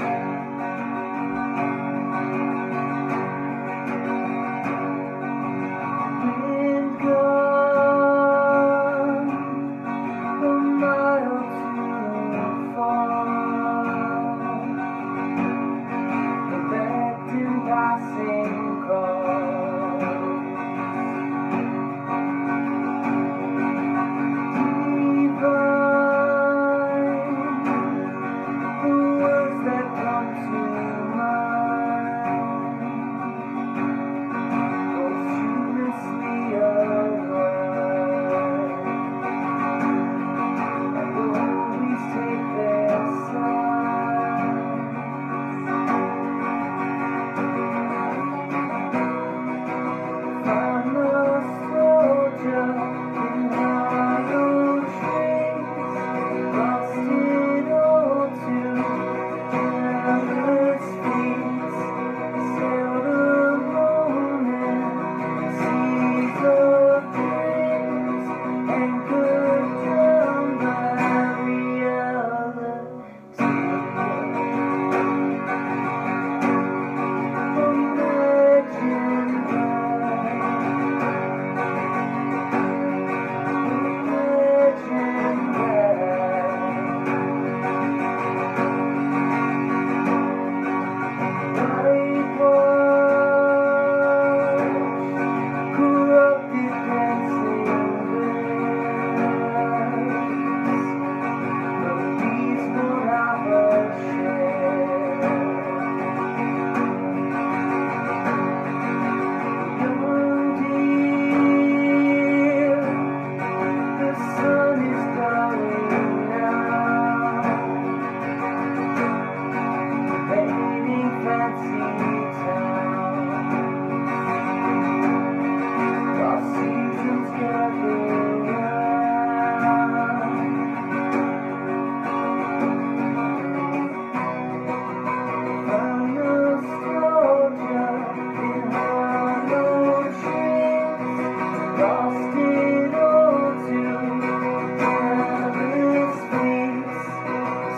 Bye.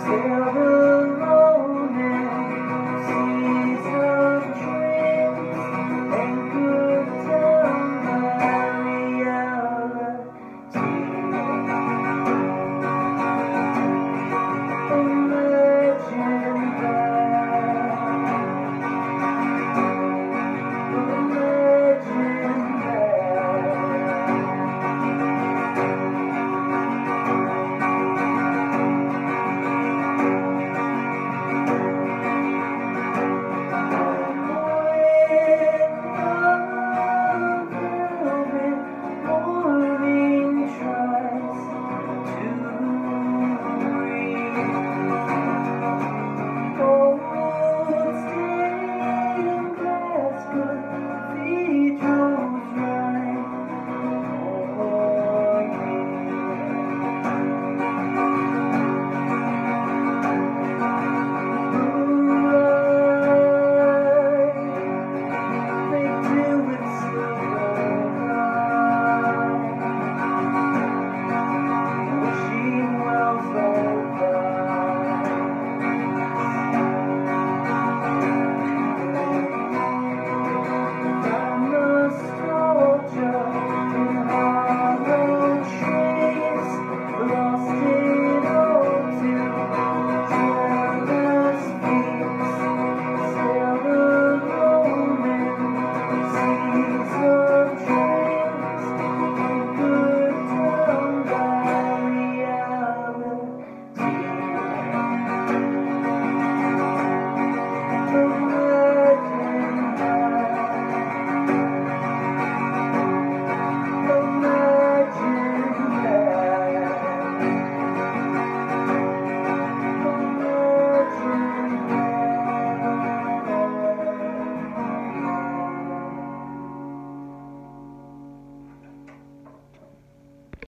still